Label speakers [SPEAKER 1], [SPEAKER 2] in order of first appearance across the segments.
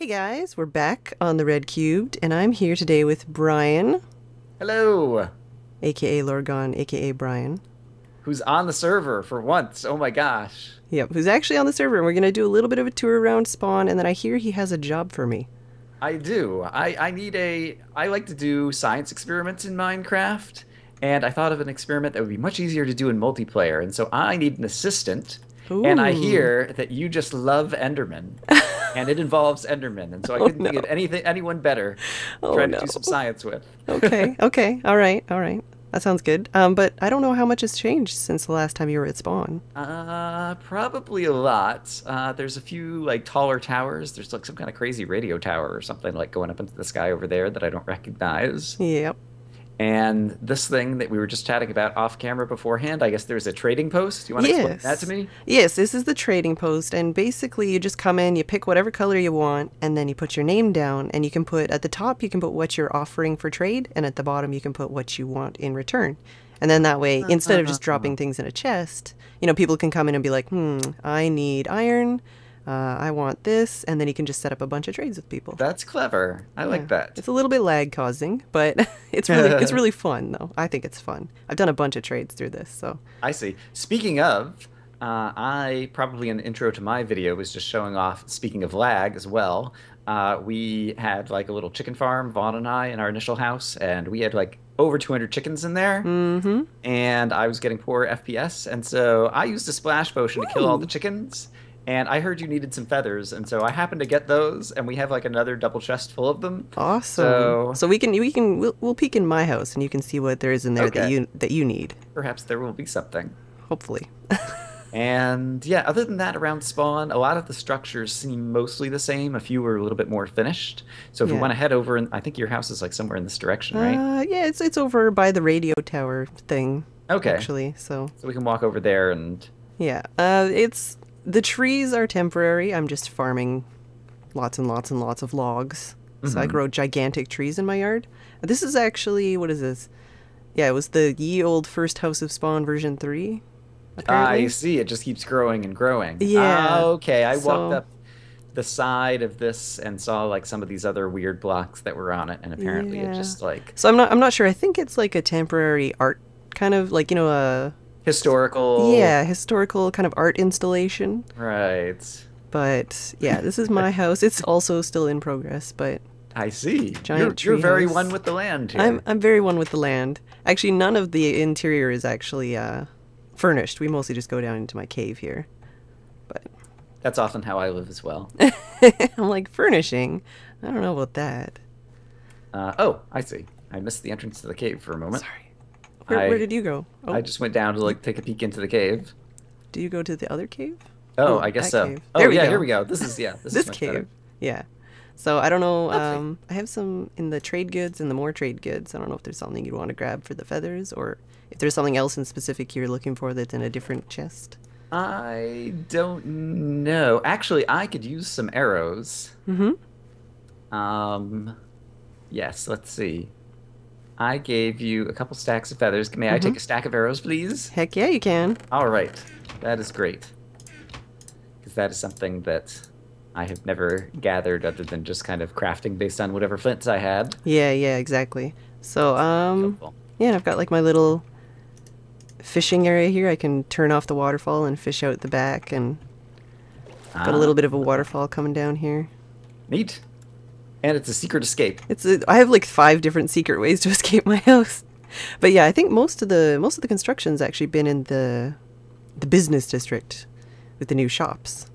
[SPEAKER 1] Hey guys, we're back on the Red Cubed, and I'm here today with Brian,
[SPEAKER 2] Hello.
[SPEAKER 1] aka Lorgon, aka Brian.
[SPEAKER 2] Who's on the server for once? Oh my gosh.
[SPEAKER 1] Yep, who's actually on the server, and we're gonna do a little bit of a tour around Spawn, and then I hear he has a job for me.
[SPEAKER 2] I do. I, I need a. I like to do science experiments in Minecraft, and I thought of an experiment that would be much easier to do in multiplayer, and so I need an assistant. And I hear that you just love Enderman, and it involves Enderman, and so I
[SPEAKER 1] Oh,
[SPEAKER 2] couldn't think
[SPEAKER 1] no.
[SPEAKER 2] of anything anyone better to
[SPEAKER 1] Oh,
[SPEAKER 2] try to do some science with.
[SPEAKER 1] Okay, okay, all right, all right. That sounds good. Um, but I don't know how much has changed since the last time you were at Spawn.
[SPEAKER 2] Uh, probably a lot. Uh, there's a few like taller towers. There's like some kind of crazy radio tower or something like going up into the sky over there that I don't recognize.
[SPEAKER 1] Yep.
[SPEAKER 2] And this thing that we were just chatting about off camera beforehand, I guess there's a trading post. You want to explain that to me?
[SPEAKER 1] Yes, this is the trading post, and basically you just come in, you pick whatever color you want, and then you put your name down, and you can put at the top you can put what you're offering for trade, and at the bottom you can put what you want in return. And then that way, instead of just dropping things in a chest, you know, people can come in and be like, hmm, I need iron, uh, I want this, and then he can just set up a bunch of trades with people.
[SPEAKER 2] That's clever. I like that.
[SPEAKER 1] It's a little bit lag causing, but it's really it's really fun though. I think it's fun. I've done a bunch of trades through this, so
[SPEAKER 2] I see. Speaking of, uh, I probably in the intro to my video was just showing off. Speaking of lag as well, uh, we had like a little chicken farm, Vaughn and I, in our initial house, and we had like over 200 chickens in there.
[SPEAKER 1] mm-hmm.
[SPEAKER 2] And I was getting poor FPS, and so I used a splash potion to kill all the chickens. And I heard you needed some feathers, and so I happened to get those, and we have like another double chest full of them.
[SPEAKER 1] Awesome.
[SPEAKER 2] So-
[SPEAKER 1] So, we can we can we'll, we'll peek in my house and you can see what there is in there that you that you need.
[SPEAKER 2] Perhaps there will be something.
[SPEAKER 1] Hopefully.
[SPEAKER 2] And yeah, other than that, around spawn, a lot of the structures seem mostly the same. A few are a little bit more finished. So if we
[SPEAKER 1] Yeah.
[SPEAKER 2] want to head over, and I think your house is like somewhere in this direction, right?
[SPEAKER 1] Uh, yeah, it's it's over by the radio tower thing.
[SPEAKER 2] Okay.
[SPEAKER 1] Actually, so
[SPEAKER 2] So we can walk over there and
[SPEAKER 1] yeah, uh, it's the trees are temporary. I'm just farming lots and lots and lots of logs. So I
[SPEAKER 2] Mhm.
[SPEAKER 1] grow gigantic trees in my yard. This is actually what is this? Yeah, it was the ye old first House of Spawn version three. Apparently.
[SPEAKER 2] I see it just keeps growing and growing.
[SPEAKER 1] Yeah,
[SPEAKER 2] Ah, okay. I
[SPEAKER 1] so-
[SPEAKER 2] walked up the side of this and saw like some of these other weird blocks that were on it, and apparently
[SPEAKER 1] Yeah.
[SPEAKER 2] it just like
[SPEAKER 1] So I'm not I'm not sure. I think it's like a temporary art kind of like you know a
[SPEAKER 2] historical.
[SPEAKER 1] yeah historical kind of art installation.
[SPEAKER 2] Right.
[SPEAKER 1] But yeah, this is my house. It's also still in progress, but
[SPEAKER 2] I see.
[SPEAKER 1] Giant
[SPEAKER 2] you're, you're very
[SPEAKER 1] treehouse.
[SPEAKER 2] one with the land here.
[SPEAKER 1] I'm I'm very one with the land. Actually, none of the interior is actually uh, furnished. We mostly just go down into my cave here. But
[SPEAKER 2] That's often how I live as well.
[SPEAKER 1] I'm like furnishing. I don't know about that.
[SPEAKER 2] Uh, oh, I see. I missed the entrance to the cave for a moment.
[SPEAKER 1] Sorry. Where,
[SPEAKER 2] I-
[SPEAKER 1] where did you go? Oh,
[SPEAKER 2] I just went down to like take a peek into the cave.
[SPEAKER 1] do you go to the other cave?
[SPEAKER 2] Oh,
[SPEAKER 1] Oh,
[SPEAKER 2] I guess so.
[SPEAKER 1] cave.
[SPEAKER 2] Oh, yeah,
[SPEAKER 1] go.
[SPEAKER 2] here we go. This is yeah. This,
[SPEAKER 1] This
[SPEAKER 2] is
[SPEAKER 1] cave.
[SPEAKER 2] better.
[SPEAKER 1] Yeah. So I don't know. Um, I have some in the trade goods and the more trade goods. I don't know if there's something you'd want to grab for the feathers, or if there's something else in specific you're looking for that's in a different chest.
[SPEAKER 2] I don't know. Actually, I could use some arrows.
[SPEAKER 1] Mm-hmm.
[SPEAKER 2] Um, yes. Let's see. I gave you a couple stacks of feathers. May I
[SPEAKER 1] Mm-hmm.
[SPEAKER 2] take a stack of arrows, please?
[SPEAKER 1] Heck yeah, you can.
[SPEAKER 2] All right. That is great. Because that is something that I have never gathered other than just kind of crafting based on whatever flints I had.
[SPEAKER 1] Yeah, yeah, exactly. So um,
[SPEAKER 2] Helpful.
[SPEAKER 1] yeah, and I've got like my little fishing area here. I can turn off the waterfall and fish out the back, and got a
[SPEAKER 2] Ah,
[SPEAKER 1] little bit of a waterfall coming down here.
[SPEAKER 2] Neat. And it's a secret escape.
[SPEAKER 1] It's a, I have like five different secret ways to escape my house. But yeah, I think most of the most of the construction's actually been in the the business district with the new shops.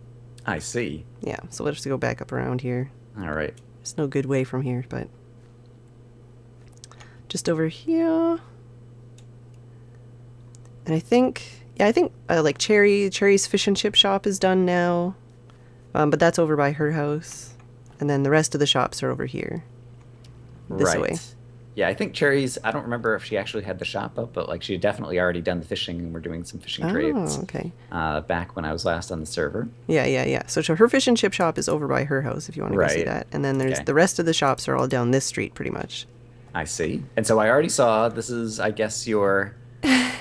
[SPEAKER 2] I see.
[SPEAKER 1] Yeah, so we'll just go back up around here.
[SPEAKER 2] All right.
[SPEAKER 1] There's no good way from here, but just over here. And I think, yeah, I think uh, like Cherry Cherry's fish and chip shop is done now, um, but that's over by her house, and then the rest of the shops are over here. This
[SPEAKER 2] right.
[SPEAKER 1] way.
[SPEAKER 2] Yeah, I think Cherry's. I don't remember if she actually had the shop up, but like she had definitely already done the fishing, and we're doing some fishing trades
[SPEAKER 1] Oh, okay.
[SPEAKER 2] uh, back when I was last on the server.
[SPEAKER 1] Yeah, yeah, yeah. So, so her fish and chip shop is over by her house if you want to go see
[SPEAKER 2] Right.
[SPEAKER 1] that, and then there's
[SPEAKER 2] Okay.
[SPEAKER 1] the rest of the shops are all down this street pretty much.
[SPEAKER 2] I see. And so I already saw this is, I guess, your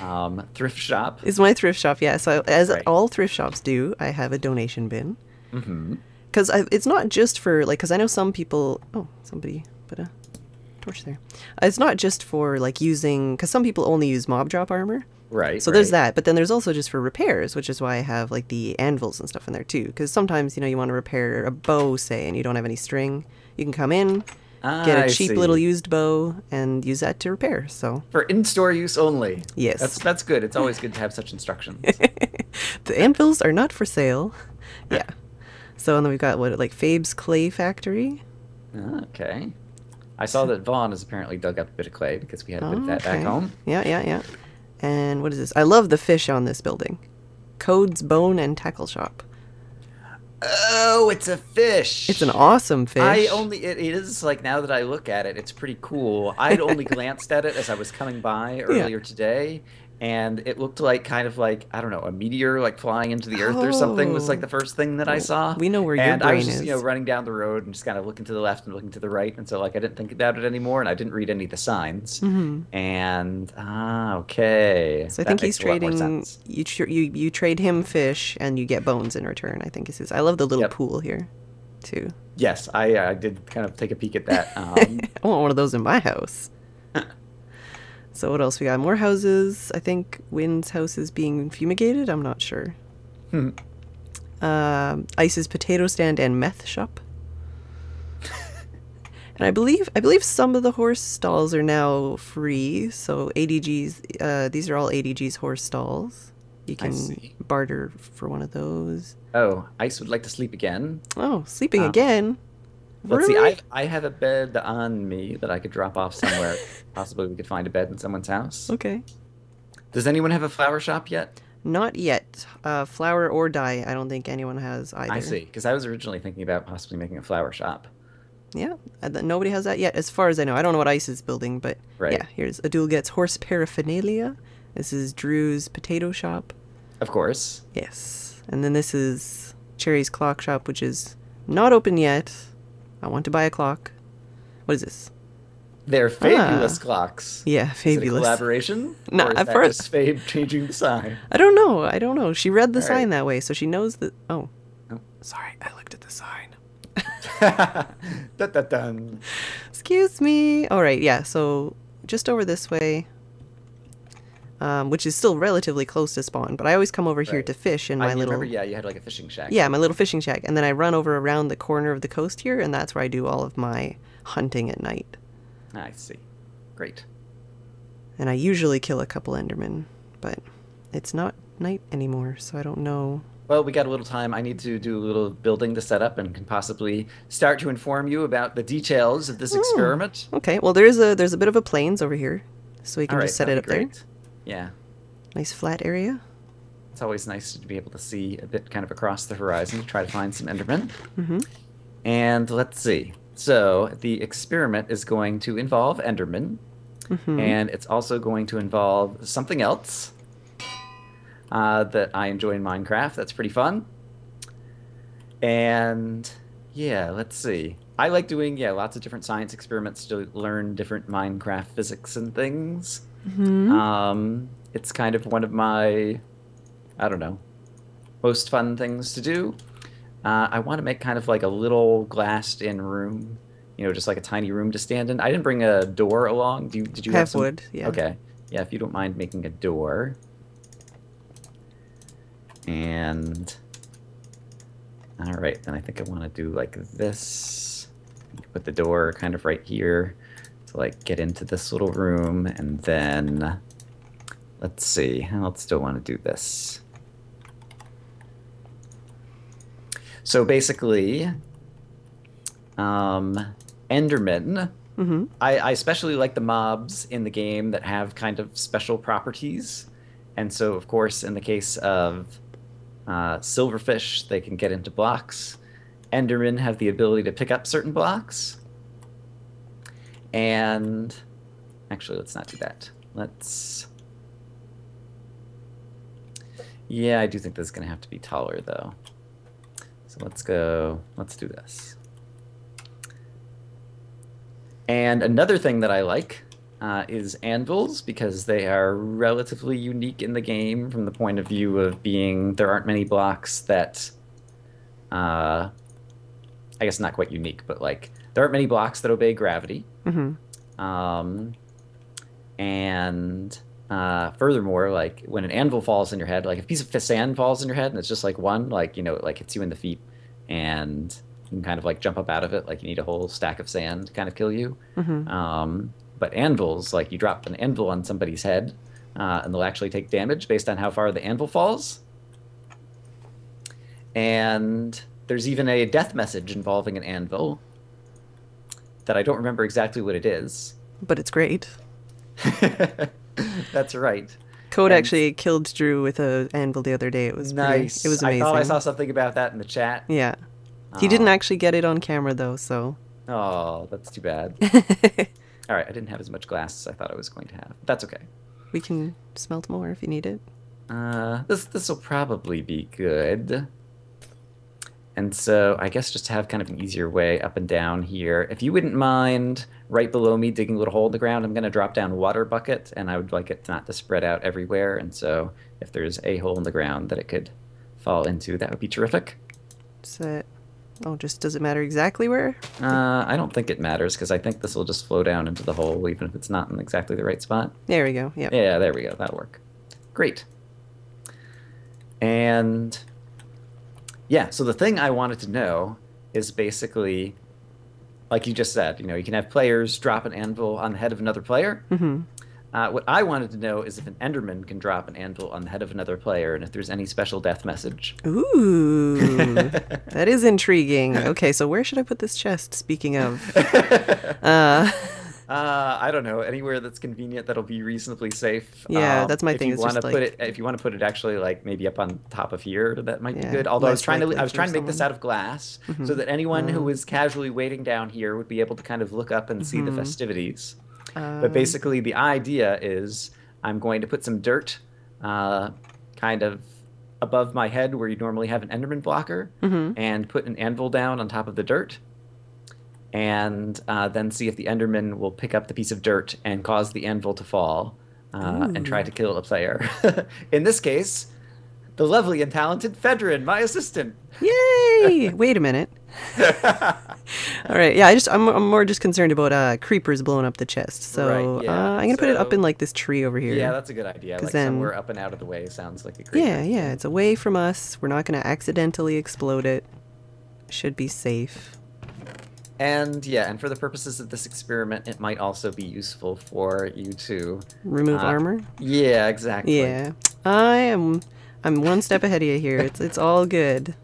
[SPEAKER 2] um, thrift shop.
[SPEAKER 1] Is my thrift shop, yeah. So as
[SPEAKER 2] Right.
[SPEAKER 1] all thrift shops do, I have a donation bin.
[SPEAKER 2] hmm
[SPEAKER 1] because it's not just for like because I know some people. Oh, somebody put a torch there. It's not just for like using because some people only use mob drop armor.
[SPEAKER 2] Right.
[SPEAKER 1] So
[SPEAKER 2] right.
[SPEAKER 1] there's that, but then there's also just for repairs, which is why I have like the anvils and stuff in there too. Because sometimes you know you want to repair a bow, say, and you don't have any string. You can come in,
[SPEAKER 2] Ah,
[SPEAKER 1] get a cheap little used bow, and use that to repair. So
[SPEAKER 2] for in-store use only.
[SPEAKER 1] Yes.
[SPEAKER 2] That's that's good. It's always good to have such instructions.
[SPEAKER 1] the anvils are not for sale. Yeah. So and then we've got what like Fabe's Clay Factory.
[SPEAKER 2] okay. I saw that Vaughn has apparently dug up a bit of clay because we had a bit of that back home.
[SPEAKER 1] Yeah, yeah, yeah. And what is this? I love the fish on this building. Kohd's Bone and Tackle Shop.
[SPEAKER 2] Oh, it's a fish.
[SPEAKER 1] It's an awesome fish.
[SPEAKER 2] I only it is like now that I look at it, it's pretty cool. I'd only glanced at it as I was coming by earlier today, and it looked like kind of like I don't know a meteor like flying into the earth or something was like
[SPEAKER 1] Oh.
[SPEAKER 2] the first thing that I saw.
[SPEAKER 1] we know where your
[SPEAKER 2] and I was
[SPEAKER 1] brain
[SPEAKER 2] just you know running down the road and just kind of looking to the left and looking to the right, and so like I didn't think about it anymore, and I didn't read any of the signs.
[SPEAKER 1] Mhm.
[SPEAKER 2] And ah, okay.
[SPEAKER 1] So I
[SPEAKER 2] That
[SPEAKER 1] think he's
[SPEAKER 2] a lot more
[SPEAKER 1] trading. You, tr- you you trade him fish and you get bones in return. I think is his. I love the little
[SPEAKER 2] Yep.
[SPEAKER 1] pool here, too.
[SPEAKER 2] Yes, I I did kind of take a peek at that. Um,
[SPEAKER 1] I want one of those in my house. So what else we got? More houses. I think Wynn's house is being fumigated. I'm not sure.
[SPEAKER 2] Hmm.
[SPEAKER 1] Um, Ice's potato stand and meth shop. and I believe I believe some of the horse stalls are now free. So ADG's. Uh, these are all ADG's horse stalls. You can barter for one of those.
[SPEAKER 2] oh, Ice would like to sleep again.
[SPEAKER 1] Oh, sleeping
[SPEAKER 2] Uh,
[SPEAKER 1] again.
[SPEAKER 2] Let's
[SPEAKER 1] Really?
[SPEAKER 2] see. I I have a bed on me that I could drop off somewhere. Possibly we could find a bed in someone's house.
[SPEAKER 1] Okay.
[SPEAKER 2] Does anyone have a flower shop yet?
[SPEAKER 1] Not yet. Uh, flower or dye. I don't think anyone has either.
[SPEAKER 2] I see. Because I was originally thinking about possibly making a flower shop.
[SPEAKER 1] Yeah, uh, nobody has that yet, as far as I know. I don't know what Ice is building, but
[SPEAKER 2] Right.
[SPEAKER 1] yeah. Here's ADuelGet's horse paraphernalia. This is Drew's potato shop.
[SPEAKER 2] Of course.
[SPEAKER 1] Yes, and then this is Cherry's clock shop, which is not open yet. I want to buy a clock. What is this?
[SPEAKER 2] They're fabulous
[SPEAKER 1] Ah.
[SPEAKER 2] clocks.
[SPEAKER 1] Yeah,
[SPEAKER 2] Is it a
[SPEAKER 1] fabulous.
[SPEAKER 2] collaboration?
[SPEAKER 1] No, at first-
[SPEAKER 2] Fabe changing the sign?
[SPEAKER 1] I don't know. I don't know. She read the
[SPEAKER 2] All
[SPEAKER 1] sign
[SPEAKER 2] right.
[SPEAKER 1] that way, so she knows that. Oh,
[SPEAKER 2] Oh.
[SPEAKER 1] sorry. I looked at the sign.
[SPEAKER 2] dun, dun, dun.
[SPEAKER 1] Excuse me. All right, yeah. So just over this way, um, which is still relatively close to spawn, but I always come over here to fish in
[SPEAKER 2] I
[SPEAKER 1] my little.
[SPEAKER 2] remember, yeah, you had like a fishing shack.
[SPEAKER 1] Yeah, my little fishing shack, and then I run over around the corner of the coast here, and that's where I do all of my hunting at night.
[SPEAKER 2] I see. Great.
[SPEAKER 1] And I usually kill a couple Endermen, but it's not night anymore, so I don't know.
[SPEAKER 2] Well, we got a little time. I need to do a little building to set up and can possibly start to inform you about the details of this experiment.
[SPEAKER 1] Okay, well there's a there's a bit of a plains over here, so we can
[SPEAKER 2] right,
[SPEAKER 1] just set it up
[SPEAKER 2] be
[SPEAKER 1] there.
[SPEAKER 2] Yeah,
[SPEAKER 1] Nice flat area.
[SPEAKER 2] it's always nice to be able to see a bit kind of across the horizon to try to find some Endermen.
[SPEAKER 1] Mm-hmm.
[SPEAKER 2] And let's see. So the experiment is going to involve Enderman,
[SPEAKER 1] Mm-hmm.
[SPEAKER 2] and it's also going to involve something else uh, that I enjoy in Minecraft. That's pretty fun. And yeah, let's see. I like doing yeah lots of different science experiments to learn different Minecraft physics and things.
[SPEAKER 1] Mm-hmm.
[SPEAKER 2] Um, it's kind of one of my, I don't know, most fun things to do. Uh, I want to make kind of like a little glassed-in room, you know, just like a tiny room to stand in. I didn't bring a door along. Do you, did you have,
[SPEAKER 1] Have
[SPEAKER 2] some?
[SPEAKER 1] wood, yeah.
[SPEAKER 2] Okay. Yeah, if you don't mind making a door. And all right, then I think I want to do like this. Put the door kind of right here to like get into this little room, and then let's see how else do I want to do this. So basically, um, Enderman.
[SPEAKER 1] Mm-hmm.
[SPEAKER 2] I, I especially like the mobs in the game that have kind of special properties. And so, of course, in the case of uh, silverfish, they can get into blocks. Endermen have the ability to pick up certain blocks. And actually, let's not do that. Let's. Yeah, I do think this is going to have to be taller, though. So let's go. Let's do this. And another thing that I like uh, is anvils because they are relatively unique in the game from the point of view of being there aren't many blocks that uh, I guess not quite unique, but like there aren't many blocks that obey gravity.
[SPEAKER 1] Mm-hmm.
[SPEAKER 2] Um, and uh, furthermore, like when an anvil falls in your head, like if a piece of sand falls in your head and it's just like one, like you know, it like hits you in the feet, and you can kind of like jump up out of it, like you need a whole stack of sand to kind of kill you.
[SPEAKER 1] Mm-hmm.
[SPEAKER 2] Um, but anvils, like you drop an anvil on somebody's head, uh, and they'll actually take damage based on how far the anvil falls. And there's even a death message involving an anvil that I don't remember exactly what it is.
[SPEAKER 1] But it's great.
[SPEAKER 2] That's right.
[SPEAKER 1] Kohd
[SPEAKER 2] And-
[SPEAKER 1] actually killed Drew with a anvil the other day. It was pretty-
[SPEAKER 2] Nice.
[SPEAKER 1] it was amazing.
[SPEAKER 2] I thought I saw something about that in the chat.
[SPEAKER 1] Yeah. He didn't actually get it on camera though, so
[SPEAKER 2] Oh, that's too bad. All right, I didn't have as much glass as I thought I was going to have. That's okay.
[SPEAKER 1] we can smelt more if you need it.
[SPEAKER 2] Uh, this this will probably be good. And so I guess just to have kind of an easier way up and down here, if you wouldn't mind, right below me digging a little hole in the ground, I'm going to drop down water bucket, and I would like it not to spread out everywhere. And so if there's a hole in the ground that it could fall into, that would be terrific.
[SPEAKER 1] So, oh, just does it matter exactly where?
[SPEAKER 2] Uh, I don't think it matters because I think this will just flow down into the hole, even if it's not in exactly the right spot.
[SPEAKER 1] There we go. Yep.
[SPEAKER 2] Yeah, there we go. That'll work. Great. And yeah, so the thing I wanted to know is basically, like you just said, you know, you can have players drop an anvil on the head of another player.
[SPEAKER 1] Mm-hmm.
[SPEAKER 2] Uh, what I wanted to know is if an Enderman can drop an anvil on the head of another player, and if there's any special death message.
[SPEAKER 1] Ooh, that is intriguing. Okay, so where should I put this chest? Speaking of, uh,
[SPEAKER 2] Uh, I don't know. Anywhere that's convenient that'll be reasonably safe.
[SPEAKER 1] Yeah,
[SPEAKER 2] Um,
[SPEAKER 1] that's my
[SPEAKER 2] if
[SPEAKER 1] thing,
[SPEAKER 2] You want to put
[SPEAKER 1] like-
[SPEAKER 2] it, if you want to put it actually like maybe up on top of here, that might
[SPEAKER 1] Yeah,
[SPEAKER 2] be good. Although I was trying to, I was trying to make this out of glass
[SPEAKER 1] Mm-hmm.
[SPEAKER 2] so that anyone who was casually waiting down here would be able to kind of look up and see the
[SPEAKER 1] Mm-hmm.
[SPEAKER 2] festivities.
[SPEAKER 1] um,
[SPEAKER 2] But basically, the idea is I'm going to put some dirt, uh, kind of above my head where you normally have an Enderman blocker,
[SPEAKER 1] Mhm.
[SPEAKER 2] and put an anvil down on top of the dirt, and uh, then see if the Enderman will pick up the piece of dirt and cause the anvil to fall, uh, and try to kill the player. In this case, the lovely and talented Phedran, my assistant.
[SPEAKER 1] Yay! Wait a minute. All right, yeah, I just I'm, I'm more just concerned about uh creepers blowing up the chest. So
[SPEAKER 2] Right, yeah,
[SPEAKER 1] uh, I'm gonna put it up in like this tree over here.
[SPEAKER 2] Yeah, that's a good idea. Like
[SPEAKER 1] then-
[SPEAKER 2] somewhere up and out of the way sounds like a great.
[SPEAKER 1] yeah, yeah. It's away from us. We're not gonna accidentally explode it. Should be safe.
[SPEAKER 2] And yeah, and for the purposes of this experiment, it might also be useful for you to.
[SPEAKER 1] Remove
[SPEAKER 2] Uh,
[SPEAKER 1] armor.
[SPEAKER 2] Yeah, exactly.
[SPEAKER 1] Yeah, I am. I'm one step ahead of you here. It's it's all good.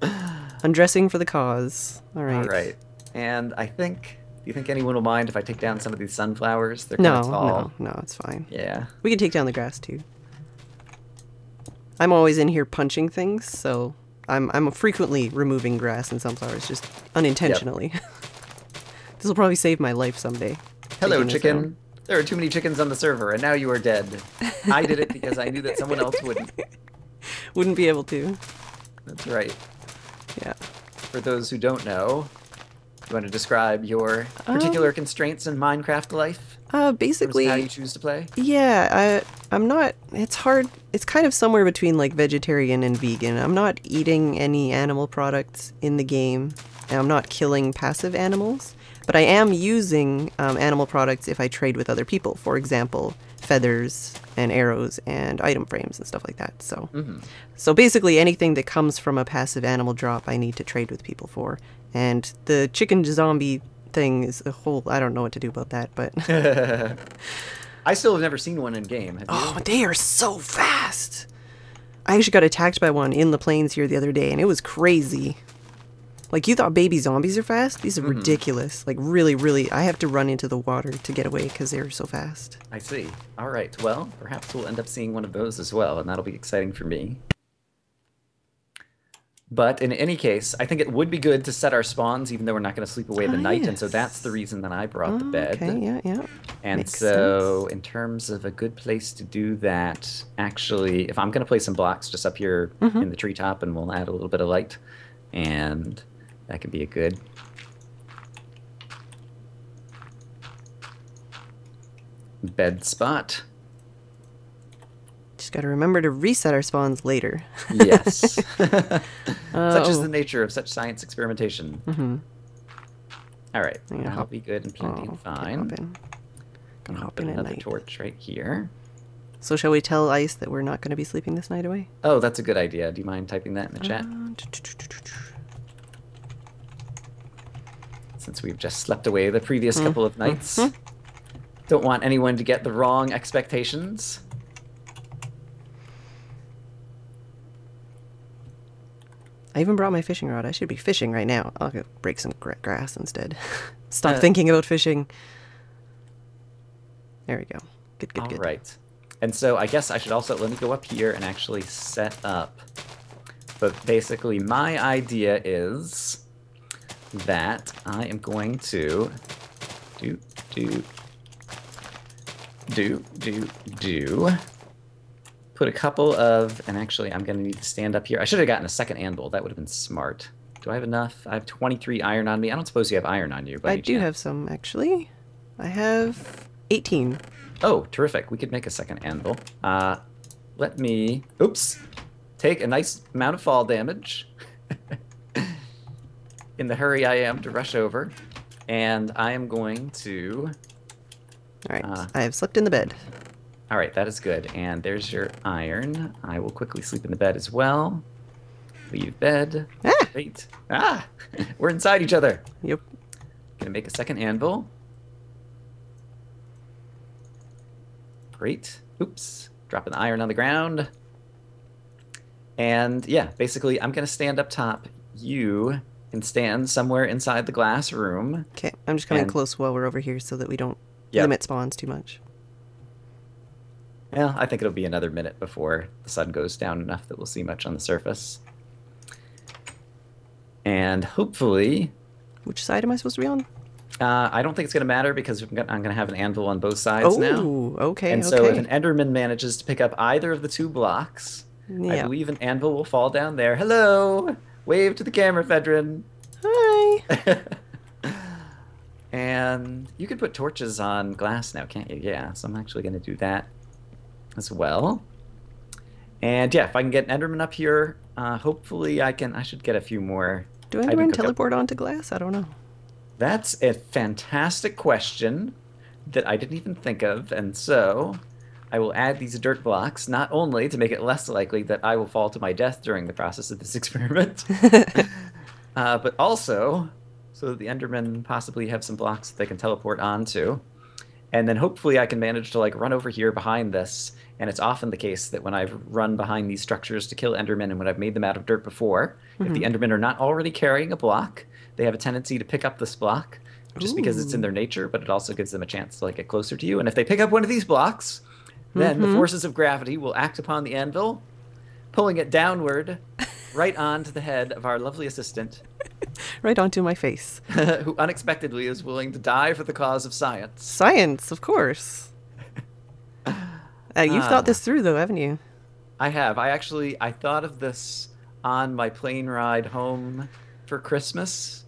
[SPEAKER 1] Undressing for the cause. All right.
[SPEAKER 2] All right. And I think. Do you think anyone will mind if I take down some of these sunflowers? They're
[SPEAKER 1] No,
[SPEAKER 2] kind of tall.
[SPEAKER 1] no, no. It's fine.
[SPEAKER 2] Yeah.
[SPEAKER 1] We can take down the grass too. I'm always in here punching things, so I'm I'm frequently removing grass and sunflowers just unintentionally. this will probably save my life someday.
[SPEAKER 2] Hello, chicken. There are too many chickens on the server, and now you are dead. I did it because I knew that someone else wouldn't.
[SPEAKER 1] Wouldn't be able to.
[SPEAKER 2] That's right.
[SPEAKER 1] Yeah.
[SPEAKER 2] For those who don't know, you want to describe your particular constraints in Minecraft life?
[SPEAKER 1] Uh,
[SPEAKER 2] In terms of
[SPEAKER 1] basically,
[SPEAKER 2] how you choose to play?
[SPEAKER 1] yeah. I I'm not. It's hard. It's kind of somewhere between like vegetarian and vegan. I'm not eating any animal products in the game, and I'm not killing passive animals. But I am using um, animal products if I trade with other people. For example, feathers and arrows and item frames and stuff like that. So, so basically anything that comes from a passive animal drop, I need to trade with people for. And the chicken zombie thing is a whole. I don't know what to do about that, but
[SPEAKER 2] I still have never seen one in game.
[SPEAKER 1] Oh, they are so fast. I actually got attacked by one in the plains here the other day, and it was crazy. Like you thought baby zombies are fast? These are ridiculous. Like really, really. I have to run into the water to get away because they're so fast.
[SPEAKER 2] I see. All right. Well, perhaps we'll end up seeing one of those as well, and that'll be exciting for me. But in any case, I think it would be good to set our spawns, even though we're not going to sleep away the
[SPEAKER 1] Ah,
[SPEAKER 2] night. And so that's the reason that I brought the
[SPEAKER 1] Oh,
[SPEAKER 2] bed.
[SPEAKER 1] Okay, yeah, yeah.
[SPEAKER 2] And
[SPEAKER 1] Makes
[SPEAKER 2] so, in terms of a good place to do that, actually, if I'm going to place some blocks just up here
[SPEAKER 1] Mm-hmm.
[SPEAKER 2] in the treetop, and we'll add a little bit of light, and that could be a good. Bed spot.
[SPEAKER 1] Just got to remember to reset our spawns later.
[SPEAKER 2] Yes. such is
[SPEAKER 1] Oh.
[SPEAKER 2] the nature of such science experimentation. Mm-hmm. All right,
[SPEAKER 1] gonna
[SPEAKER 2] that'll be good and plenty
[SPEAKER 1] Oh,
[SPEAKER 2] fine.
[SPEAKER 1] hop in. Gonna hop
[SPEAKER 2] put
[SPEAKER 1] in at
[SPEAKER 2] another
[SPEAKER 1] night.
[SPEAKER 2] torch right here.
[SPEAKER 1] So shall we tell Ice that we're not going to be sleeping this night away?
[SPEAKER 2] Oh, that's a good idea. Do you mind typing that in the chat?
[SPEAKER 1] Uh,
[SPEAKER 2] Since we've just slept away the previous couple of nights.
[SPEAKER 1] mhm.
[SPEAKER 2] Don't want anyone to get the wrong expectations.
[SPEAKER 1] I even brought my fishing rod. I should be fishing right now. I'll go break some grass instead. Stop
[SPEAKER 2] Uh,
[SPEAKER 1] thinking about fishing. There we go. Good, good,
[SPEAKER 2] All
[SPEAKER 1] good.
[SPEAKER 2] right. And so I guess I should also let me go up here and actually set up. But basically, my idea is that I am going to do do do do do put a couple of and actually I'm going to need to stand up here. I should have gotten a second anvil. That would have been smart. Do I have enough? I have 23 iron on me. I don't suppose you have iron on you.
[SPEAKER 1] I do
[SPEAKER 2] chance.
[SPEAKER 1] have some, actually. I have 18.
[SPEAKER 2] Oh, terrific. We could make a second anvil. Uh, let me, oops, take a nice amount of fall damage in the hurry I am to rush over. And I am going to,
[SPEAKER 1] All right.
[SPEAKER 2] Uh.
[SPEAKER 1] I have slept in the bed.
[SPEAKER 2] all right, that is good. And there's your iron. I will quickly sleep in the bed as well. Leave bed.
[SPEAKER 1] Ah!
[SPEAKER 2] Great. Ah, we're inside each other.
[SPEAKER 1] Yep.
[SPEAKER 2] Gonna make a second anvil. Great. Oops. Dropping the iron on the ground. And yeah, basically, I'm gonna stand up top. You can stand somewhere inside the glass room.
[SPEAKER 1] Okay. I'm just coming
[SPEAKER 2] And-
[SPEAKER 1] close while we're over here so that we don't
[SPEAKER 2] Yep.
[SPEAKER 1] limit spawns too much.
[SPEAKER 2] Well, I think it'll be another minute before the sun goes down enough that we'll see much on the surface. And hopefully,
[SPEAKER 1] Which side am I supposed to be on?
[SPEAKER 2] uh, I don't think it's going to matter because I'm going to have an anvil on both sides now.
[SPEAKER 1] Oh, okay.
[SPEAKER 2] And
[SPEAKER 1] okay.
[SPEAKER 2] so if an Enderman manages to pick up either of the two blocks, I believe an anvil will fall down there. Hello! Wave to the camera, Phedran.
[SPEAKER 1] Hi.
[SPEAKER 2] and you can put torches on glass now, can't you? Yeah, so I'm actually going to do that as well. And yeah, if I can get an Enderman up here, uh, hopefully I can. I should get a few more.
[SPEAKER 1] Do
[SPEAKER 2] I can
[SPEAKER 1] Endermen
[SPEAKER 2] up-
[SPEAKER 1] teleport onto glass? I don't know.
[SPEAKER 2] That's a fantastic question that I didn't even think of, and so I will add these dirt blocks not only to make it less likely that I will fall to my death during the process of this experiment, uh, but also so that the Endermen possibly have some blocks that they can teleport onto. And then hopefully I can manage to like run over here behind this. And it's often the case that when I've run behind these structures to kill Endermen and when I've made them out of dirt before, if the Endermen are not already carrying a block, they have a tendency to pick up this block just because it's in their nature, but it also gives them a chance to like get closer to you. And if they pick up one of these blocks, then the forces of gravity will act upon the anvil, pulling it downward right onto the head of our lovely assistant,
[SPEAKER 1] Right onto my face.
[SPEAKER 2] who unexpectedly is willing to die for the cause of science.
[SPEAKER 1] Science, of course. Uh, you've
[SPEAKER 2] Ah.
[SPEAKER 1] thought this through, though, haven't you?
[SPEAKER 2] I have. I actually I thought of this on my plane ride home for Christmas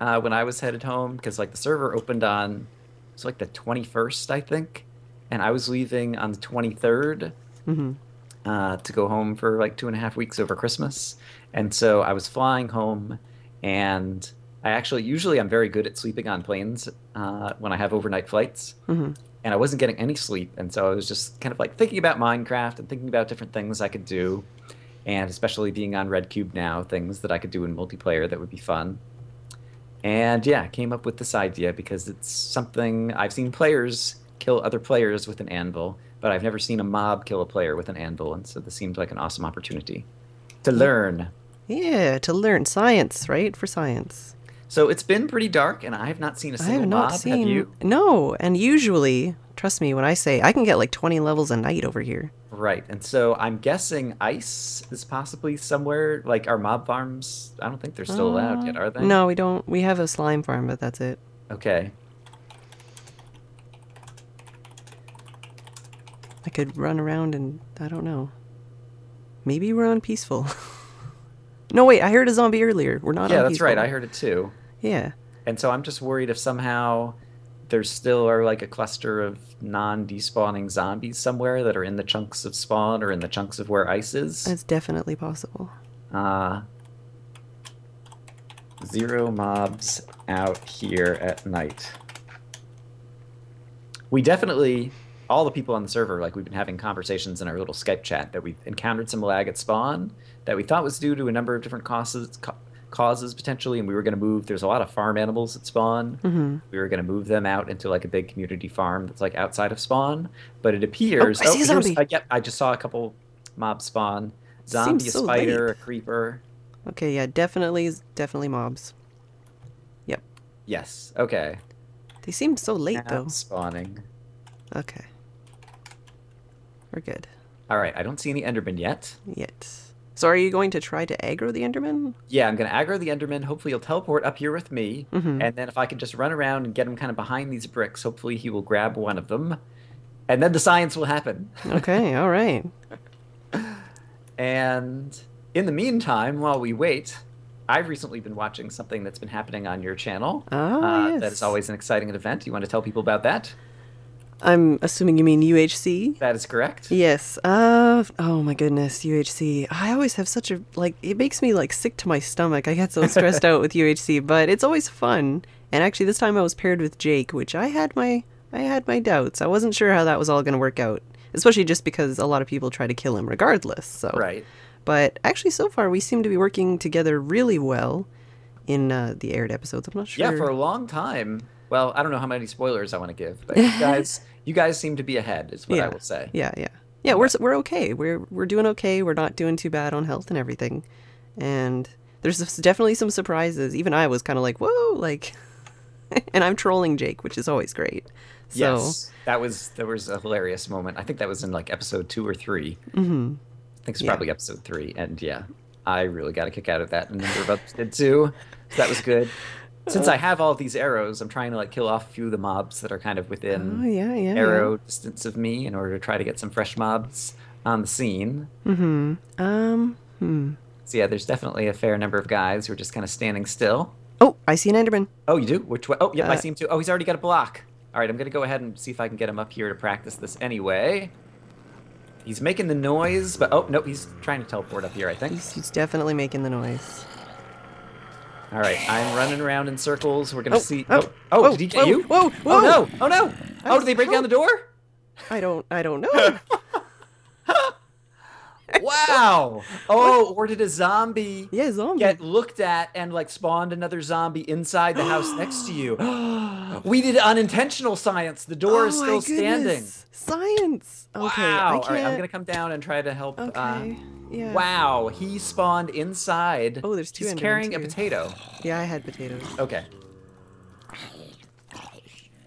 [SPEAKER 2] uh, when I was headed home because like the server opened on it's like the 21st I think, and I was leaving on the 23rd
[SPEAKER 1] hmm
[SPEAKER 2] uh, to go home for like two and a half weeks over Christmas, and so I was flying home, and I actually usually I'm very good at sleeping on planes uh, when I have overnight flights.
[SPEAKER 1] Hmm
[SPEAKER 2] and I wasn't getting any sleep, and so I was just kind of like thinking about Minecraft and thinking about different things I could do, and especially being on Red Cube now, things that I could do in multiplayer that would be fun. And yeah, I came up with this idea because it's something I've seen players kill other players with an anvil, but I've never seen a mob kill a player with an anvil, and so this seemed like an awesome opportunity to learn.
[SPEAKER 1] Yeah, to learn science, right? For science.
[SPEAKER 2] So it's been pretty dark, and I have not seen a single
[SPEAKER 1] have not
[SPEAKER 2] mob.
[SPEAKER 1] seen.
[SPEAKER 2] Have you?
[SPEAKER 1] No, and usually, trust me when I say I can get like 20 levels a night over here.
[SPEAKER 2] Right, and so I'm guessing ice is possibly somewhere like our mob farms. I don't think they're still allowed yet,
[SPEAKER 1] Uh,
[SPEAKER 2] are they?
[SPEAKER 1] No, we don't. We have a slime farm, but that's it.
[SPEAKER 2] Okay.
[SPEAKER 1] Could run around and I don't know. Maybe we're on peaceful. no, wait. I heard a zombie earlier. We're not.
[SPEAKER 2] yeah,
[SPEAKER 1] on
[SPEAKER 2] that's right. I heard it too.
[SPEAKER 1] Yeah.
[SPEAKER 2] And so I'm just worried if somehow there still are like a cluster of non-despawning zombies somewhere that are in the chunks of spawn or in the chunks of where ice is.
[SPEAKER 1] That's definitely possible.
[SPEAKER 2] Uh, Zero mobs out here at night. We definitely, all the people on the server, like we've been having conversations in our little Skype chat that we've encountered some lag at spawn that we thought was due to a number of different causes, ca- causes potentially, and we were going to move. There's a lot of farm animals at spawn.
[SPEAKER 1] Mm-hmm.
[SPEAKER 2] We were going to move them out into like a big community farm that's like outside of spawn. But it appears.
[SPEAKER 1] Oh, I see a zombie.
[SPEAKER 2] I, yep, I just saw a couple mobs spawn. Zombie, a spider,
[SPEAKER 1] late.
[SPEAKER 2] a creeper.
[SPEAKER 1] Okay, yeah, definitely, definitely mobs. Yep.
[SPEAKER 2] Yes. Okay.
[SPEAKER 1] They seem so late
[SPEAKER 2] Now
[SPEAKER 1] though.
[SPEAKER 2] spawning.
[SPEAKER 1] Okay. We're good.
[SPEAKER 2] All right. I don't see any Enderman yet.
[SPEAKER 1] Yet. So are you going to try to aggro the Enderman?
[SPEAKER 2] Yeah, I'm gonna aggro the Enderman. Hopefully, he'll teleport up here with me,
[SPEAKER 1] Mhm.
[SPEAKER 2] and then if I can just run around and get him kind of behind these bricks, hopefully he will grab one of them, and then the science will happen.
[SPEAKER 1] Okay, all right.
[SPEAKER 2] And in the meantime, while we wait, I've recently been watching something that's been happening on your channel.
[SPEAKER 1] Oh,
[SPEAKER 2] uh,
[SPEAKER 1] yes.
[SPEAKER 2] That is always an exciting event. You want to tell people about that?
[SPEAKER 1] I'm assuming you mean UHC?
[SPEAKER 2] That is correct.
[SPEAKER 1] Yes. Uh oh my goodness, UHC. I always have such a like it makes me like sick to my stomach. I get so stressed out with UHC, but it's always fun. And actually this time I was paired with Jake, which I had my I had my doubts. I wasn't sure how that was all going to work out, especially just because a lot of people try to kill him regardless. So
[SPEAKER 2] Right.
[SPEAKER 1] But actually so far we seem to be working together really well in uh, the aired episodes. I'm not sure.
[SPEAKER 2] Yeah, for a long time. Well, I don't know how many spoilers I want to give, but guys, you guys seem to be ahead. Is what I
[SPEAKER 1] Yeah.
[SPEAKER 2] will say.
[SPEAKER 1] Yeah, yeah, yeah. We're we're okay. We're we're doing okay. We're not doing too bad on health and everything, and there's definitely some surprises. Even I was kind of like, whoa, like, and I'm trolling Jake, which is always great. So,
[SPEAKER 2] Yes, that was there was a hilarious moment. I think that was in like episode two or 3
[SPEAKER 1] mhm.
[SPEAKER 2] I think it's
[SPEAKER 1] Yeah.
[SPEAKER 2] probably episode three, and yeah, I really got a kick out of that, and a number of others did too. So that was good. Since I have all these arrows, I'm trying to like kill off a few of the mobs that are kind of within
[SPEAKER 1] oh yeah, yeah,
[SPEAKER 2] arrow distance of me in order to try to get some fresh mobs on the scene.
[SPEAKER 1] Mm-hmm. Um. Hmm.
[SPEAKER 2] So yeah, there's definitely a fair number of guys who are just kind of standing still.
[SPEAKER 1] Oh, I see an Enderman.
[SPEAKER 2] Oh, you do? Which way? Oh, yep, I
[SPEAKER 1] Uh,
[SPEAKER 2] see him too. Oh, he's already got a block. All right, I'm gonna go ahead and see if I can get him up here to practice this anyway. He's making the noise, but oh no, he's trying to teleport up here. I think.
[SPEAKER 1] He's, he's definitely making the noise.
[SPEAKER 2] All right, I'm running around in circles. We're gonna
[SPEAKER 1] Oh,
[SPEAKER 2] see.
[SPEAKER 1] oh,
[SPEAKER 2] Oh, oh,
[SPEAKER 1] whoa,
[SPEAKER 2] did he get
[SPEAKER 1] whoa,
[SPEAKER 2] you?
[SPEAKER 1] whoa,
[SPEAKER 2] oh,
[SPEAKER 1] whoa! Oh whoa.
[SPEAKER 2] no! Oh no! Oh, did they break down the door?
[SPEAKER 1] I don't. I don't know.
[SPEAKER 2] Wow! Oh, or did a zombie
[SPEAKER 1] yeah, zombie.
[SPEAKER 2] get looked at and like spawned another zombie inside the house next to you? we did unintentional science. The door is
[SPEAKER 1] Oh, my
[SPEAKER 2] still standing.
[SPEAKER 1] Science. Okay.
[SPEAKER 2] wow!
[SPEAKER 1] I
[SPEAKER 2] All right, I'm gonna come down and try to help. uh,
[SPEAKER 1] Okay. yeah.
[SPEAKER 2] Wow, he spawned inside.
[SPEAKER 1] Oh, there's two
[SPEAKER 2] He's
[SPEAKER 1] Endermen,
[SPEAKER 2] carrying a potato.
[SPEAKER 1] Yeah, I had potatoes.
[SPEAKER 2] Okay.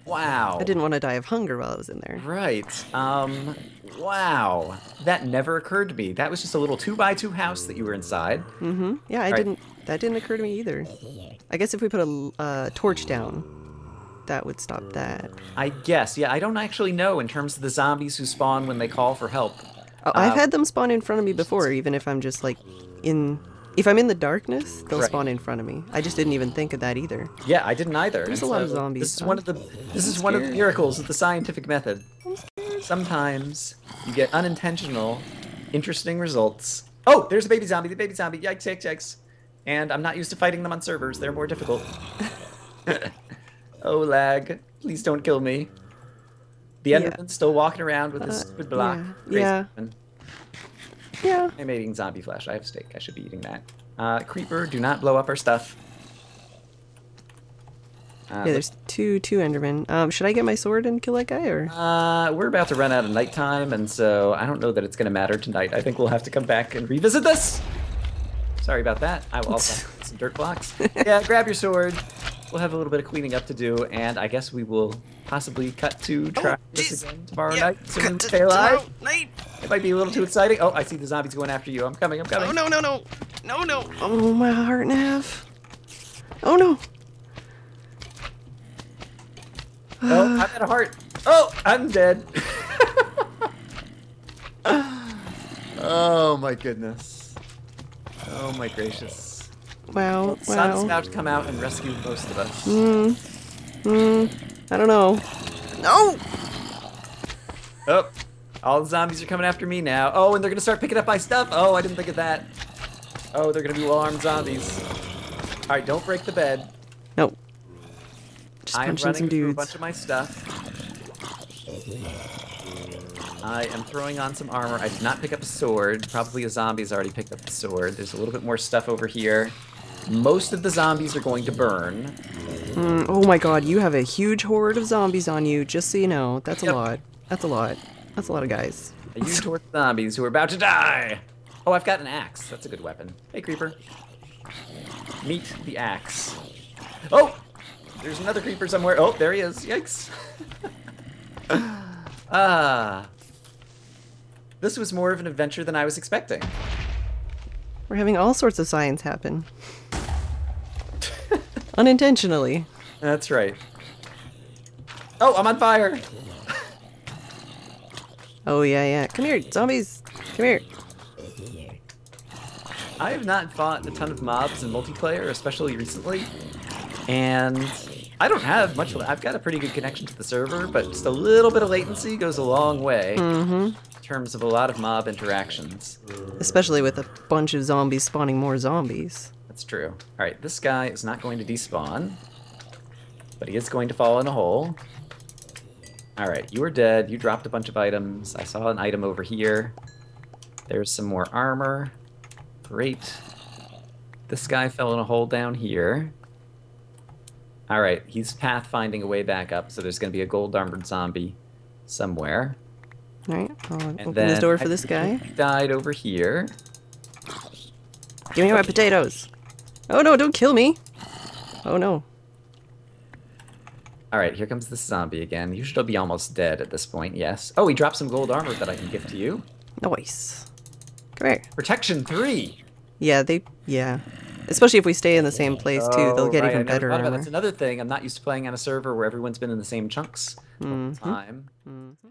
[SPEAKER 2] Wow.
[SPEAKER 1] I didn't want to die of hunger while I was in there.
[SPEAKER 2] Right. Um. Wow. That never occurred to me. That was just a little two by two house that you were inside.
[SPEAKER 1] Mm-hmm. Yeah, I didn't. That didn't occur to me either. I guess if we put a uh, torch down, that would stop that.
[SPEAKER 2] I guess. Yeah. I don't actually know in terms of the zombies who spawn when they call for help.
[SPEAKER 1] Oh, I've
[SPEAKER 2] Uh,
[SPEAKER 1] had them spawn in front of me before, even if I'm just like in. If I'm in the darkness, they'll
[SPEAKER 2] Right.
[SPEAKER 1] spawn in front of me. I just didn't even think of that either.
[SPEAKER 2] Yeah, I didn't either.
[SPEAKER 1] There's
[SPEAKER 2] and
[SPEAKER 1] a lot of zombies,
[SPEAKER 2] This is one of the. This is one of the miracles of the scientific method. Sometimes you get unintentional, interesting results. Oh, there's a baby zombie. The baby zombie. Yikes! Yikes! Yikes! And I'm not used to fighting them on servers. They're more difficult. oh, lag! Please don't kill me. The
[SPEAKER 1] Yeah.
[SPEAKER 2] Enderman's still walking around with his
[SPEAKER 1] Uh,
[SPEAKER 2] stupid block.
[SPEAKER 1] yeah,
[SPEAKER 2] Crazy
[SPEAKER 1] yeah. Yeah.
[SPEAKER 2] I'm eating zombie flesh. I have steak. I should be eating that. Uh, creeper, do not blow up our stuff. Uh,
[SPEAKER 1] Yeah, there's two two Endermen. Um, should I get my sword and kill that guy or?
[SPEAKER 2] Uh, we're about to run out of nighttime, and so I don't know that it's going to matter tonight. I think we'll have to come back and revisit this. Sorry about that. I will also have some dirt blocks. Yeah, grab your sword. We'll have a little bit of cleaning up to do, and I guess we will possibly cut to try this again tomorrow
[SPEAKER 1] Yeah,
[SPEAKER 2] night. Assuming we
[SPEAKER 1] cut to
[SPEAKER 2] stay alive.
[SPEAKER 1] tomorrow night.
[SPEAKER 2] It might be a little too exciting. Oh, I see the zombies going after you. I'm coming. I'm coming.
[SPEAKER 1] Oh no no no no no! Oh my heart and a half. Oh no!
[SPEAKER 2] Oh, I'm at a heart. Oh, I'm dead. oh my goodness. Oh my gracious.
[SPEAKER 1] Wow
[SPEAKER 2] The sun's about to come out and rescue most of us.
[SPEAKER 1] Hmm. Hmm. I don't know. No!
[SPEAKER 2] Oh, all the zombies are coming after me now. Oh, and they're gonna start picking up my stuff. Oh, I didn't think of that. Oh, they're gonna be well-armed zombies. All right, don't break the bed.
[SPEAKER 1] Just
[SPEAKER 2] I am
[SPEAKER 1] punching
[SPEAKER 2] running
[SPEAKER 1] some
[SPEAKER 2] through a bunch of my stuff. I am throwing on some armor. I did not pick up a sword. Probably a zombie's already picked up the sword. There's a little bit more stuff over here. Most of the zombies are going to burn.
[SPEAKER 1] Mm, oh my god, you have a huge horde of zombies on you, just so you know. That's a lot. That's a lot. That's a lot of guys.
[SPEAKER 2] A huge horde of zombies who are about to die. Oh, I've got an axe. That's a good weapon. Hey, creeper. Meet the axe. Oh! There's another creeper somewhere. Oh, there he is. Yikes. ah. This was more of an adventure than I was expecting.
[SPEAKER 1] We're having all sorts of science happen. Unintentionally.
[SPEAKER 2] That's right. Oh, I'm on fire.
[SPEAKER 1] Oh yeah, yeah. Come here, zombies. Come here.
[SPEAKER 2] I have not fought a ton of mobs in multiplayer, especially recently. And I don't have much. I've got a pretty good connection to the server, but just a little bit of latency goes a long way
[SPEAKER 1] Mm-hmm.
[SPEAKER 2] in terms of a lot of mob interactions.
[SPEAKER 1] Especially with a bunch of zombies spawning more zombies.
[SPEAKER 2] That's true. All right, this guy is not going to despawn, but he is going to fall in a hole. All right, you are dead. You dropped a bunch of items. I saw an item over here. There's some more armor. Great. This guy fell in a hole down here. All right, he's pathfinding a way back up, so there's going to be a gold armored zombie somewhere.
[SPEAKER 1] Alright, I'll
[SPEAKER 2] And
[SPEAKER 1] open
[SPEAKER 2] then
[SPEAKER 1] this door for
[SPEAKER 2] I
[SPEAKER 1] this guy.
[SPEAKER 2] he Died over here.
[SPEAKER 1] Give me my potatoes. Oh no, don't kill me. Oh no.
[SPEAKER 2] All right, here comes the zombie again. You should be almost dead at this point, yes. Oh, he dropped some gold armor that I can give to you.
[SPEAKER 1] Nice. Come here.
[SPEAKER 2] Protection 3!
[SPEAKER 1] Yeah, they, yeah. Especially if we stay in the same place too, they'll
[SPEAKER 2] Oh,
[SPEAKER 1] get
[SPEAKER 2] right,
[SPEAKER 1] even better.
[SPEAKER 2] That's another thing. I'm not used to playing on a server where everyone's been in the same chunks the whole
[SPEAKER 1] Mhm.
[SPEAKER 2] time.
[SPEAKER 1] Mhm.